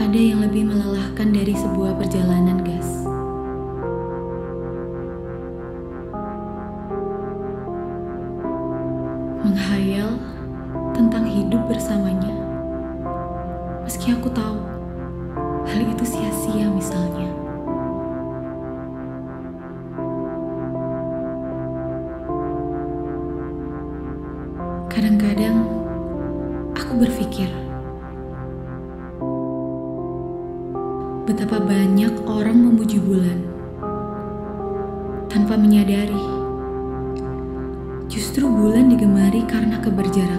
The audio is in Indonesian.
ada yang lebih melelahkan dari sebuah perjalanan, gas. Menghayal tentang hidup bersamanya. Meski aku tahu hal itu sia-sia misalnya. Kadang-kadang aku berpikir betapa banyak orang memuji bulan tanpa menyadari justru bulan digemari karena keberjarakan.